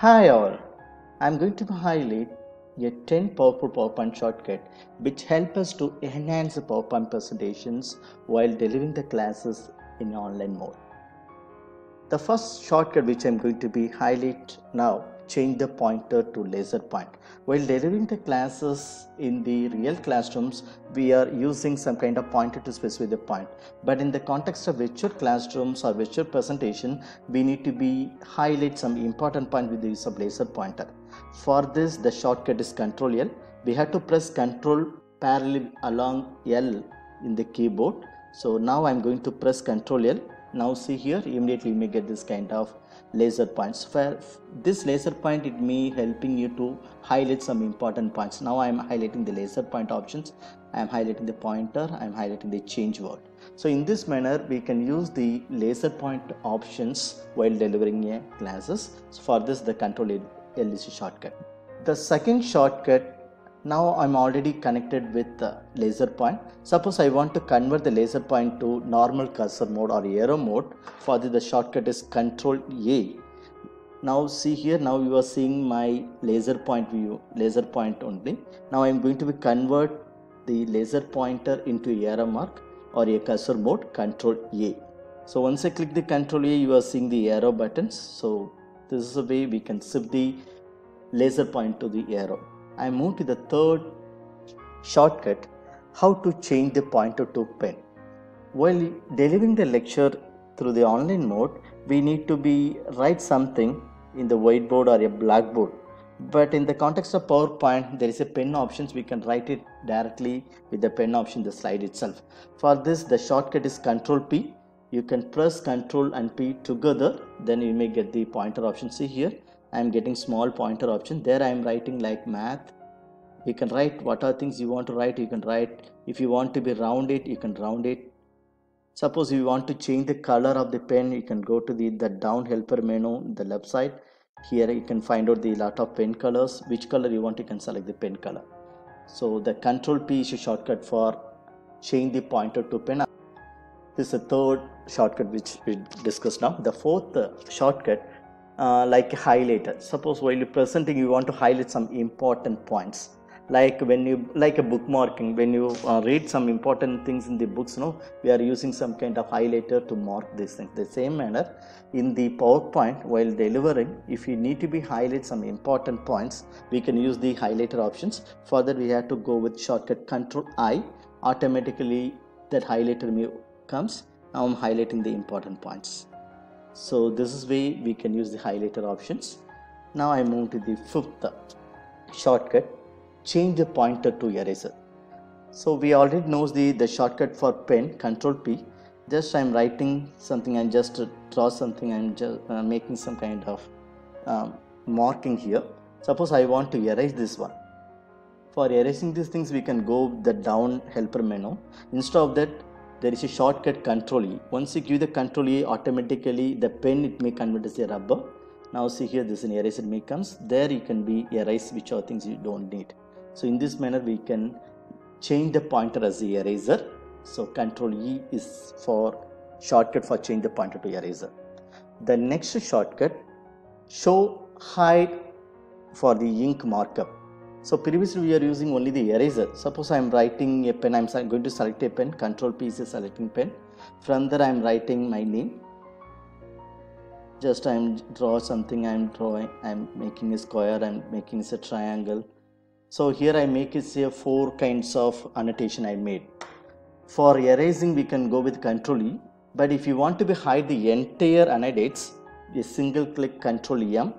Hi all, I'm going to highlight a 10 powerful PowerPoint shortcut which help us to enhance the PowerPoint presentations while delivering the classes in online mode. The first shortcut which I'm going to be highlight now change the pointer to laser point. While delivering the classes in the real classrooms, we are using some kind of pointer to specify the point. But in the context of virtual classrooms or virtual presentation, we need to be highlight some important point with the use of laser pointer. For this, the shortcut is Control L. We have to press Control parallel along L in the keyboard. So now I'm going to press Control L. Now see here, immediately you may get this kind of laser points. For this laser point it may helping you to highlight some important points. Now i am highlighting the laser point options. I am highlighting the pointer. I am highlighting the change word. So in this manner we can use the laser point options while delivering a classes so for this the control l is a shortcut. The second shortcut now I'm already connected with the laser point. Suppose I want to convert the laser point to normal cursor mode or arrow mode. For this the shortcut is control A. Now see here now you are seeing my laser point view laser point only. Now I'm going to be convert the laser pointer into arrow mark or a cursor mode control A. So once I click the control A you are seeing the arrow buttons. So this is a way we can shift the laser point to the arrow. I move to the third shortcut how to change the pointer to pen. While delivering the lecture through the online mode, we need to be write something in the whiteboard or a blackboard. But in the context of PowerPoint, there is a pen options. We can write it directly with the pen option, the slide itself. For this, the shortcut is Control P. You can press Control and P together. Then you may get the pointer option. See here, I am getting small pointer option. There I am writing like math. You can write what are things you want to write. You can write if you want to be round it you can round it. Suppose you want to change the color of the pen you can go to the the down helper menu the left side. Here you can find out the lot of pen colors. Which color you want you can select the pen color. So the control p is a shortcut for change the pointer to pen. This is the third shortcut which we discussed now. The fourth shortcut uh, like a highlighter. Suppose while you're presenting, you want to highlight some important points. Like when you like a bookmarking, when you uh, read some important things in the books, you know, we are using some kind of highlighter to mark these things. The same manner in the PowerPoint, while delivering, if you need to be highlight some important points, we can use the highlighter options. Further, we have to go with shortcut Control I. Automatically, that highlighter comes. Now I'm highlighting the important points so this is way we can use the highlighter options. Now I move to the fifth shortcut change the pointer to eraser. So we already knows the the shortcut for pen control P. Just I'm writing something and just draw something and just uh, making some kind of um, marking here. Suppose I want to erase this one. For erasing these things we can go the down helper menu. Instead of that there is a shortcut control E. Once you give the control E, automatically the pen it may convert as a rubber. Now see here this is an eraser may comes. There you can be erase which are things you don't need. So in this manner we can change the pointer as the eraser. So control E is for shortcut for change the pointer to eraser. The next shortcut show hide for the ink markup. So previously we are using only the eraser. Suppose I am writing a pen, I am going to select a pen, control P is selecting pen. From there I am writing my name. Just I am draw something, I am drawing, I am making a square, I am making a triangle. So here I make it say four kinds of annotation I made. For erasing we can go with control E. But if you want to hide the entire annotates, a single click control M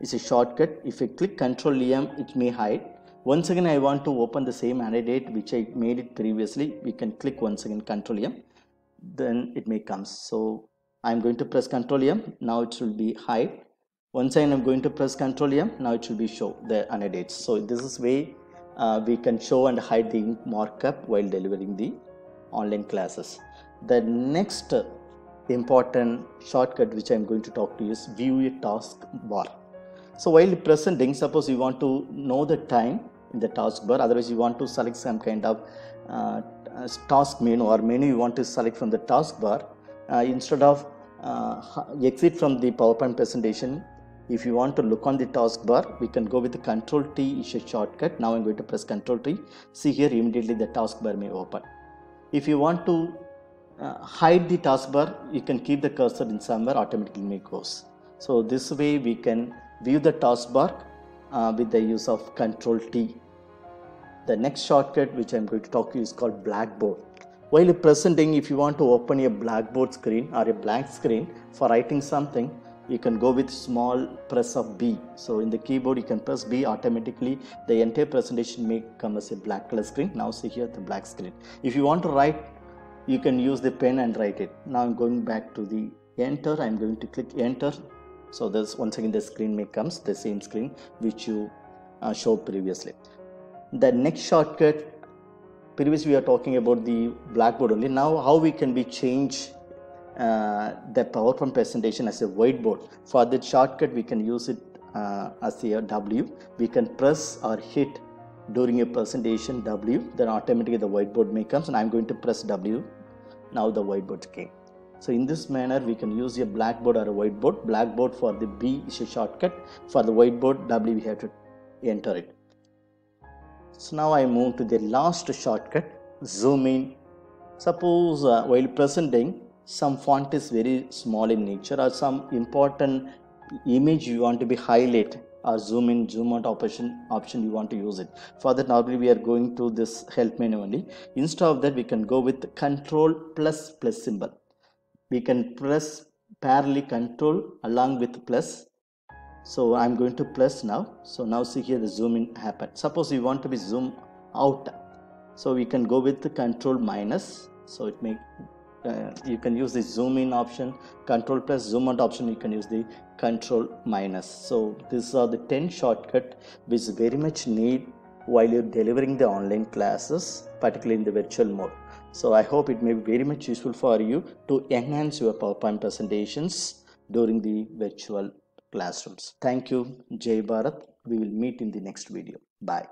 is a shortcut. If I click Control M, it may hide. Once again, I want to open the same annotate which I made it previously. We can click once again Control M, then it may come. So I'm going to press Control M. Now it will be hide. Once again, I'm going to press Control M. Now it will be show the annotates. So this is way uh, we can show and hide the markup while delivering the online classes. The next important shortcut which I'm going to talk to you is view a task bar. So while presenting, suppose you want to know the time in the taskbar, otherwise you want to select some kind of uh, task menu or menu you want to select from the taskbar, uh, instead of uh, exit from the PowerPoint presentation, if you want to look on the taskbar we can go with the control T is a shortcut. Now I'm going to press control T. See here immediately the taskbar may open. If you want to uh, hide the taskbar you can keep the cursor in somewhere automatically may goes so this way we can view the taskbar uh, with the use of control T the next shortcut which I'm going to talk to you is called blackboard while presenting if you want to open a blackboard screen or a blank screen for writing something you can go with small press of B. So in the keyboard you can press B automatically the entire presentation may come as a black color screen. Now see here the black screen. If you want to write you can use the pen and write it. Now I'm going back to the enter. I'm going to click enter. So this once again the screen may comes the same screen which you uh, showed previously. The next shortcut previously we are talking about the blackboard only. Now how we can be change uh, the PowerPoint presentation as a whiteboard. For that shortcut, we can use it uh, as a W. We can press or hit during a presentation W, then automatically the whiteboard may comes and I'm going to press W. Now the whiteboard came. So in this manner, we can use a blackboard or a whiteboard. Blackboard for the B is a shortcut. For the whiteboard, W we have to enter it. So now I move to the last shortcut, zoom in. Suppose uh, while presenting, some font is very small in nature or some important image you want to be highlight or zoom in zoom out option option you want to use it for that normally we are going to this help menu only instead of that we can go with control plus plus symbol we can press parallel control along with plus. So i'm going to plus now. So now see here the zoom in happen suppose you want to be zoom out. So we can go with the control minus. So it may uh, you can use the zoom in option. Control plus zoom out option you can use the control minus. So these are the 10 shortcut which very much need while you're delivering the online classes particularly in the virtual mode. So i hope it may be very much useful for you to enhance your powerpoint presentations during the virtual classrooms. Thank you. Jay bharat. We will meet in the next video. Bye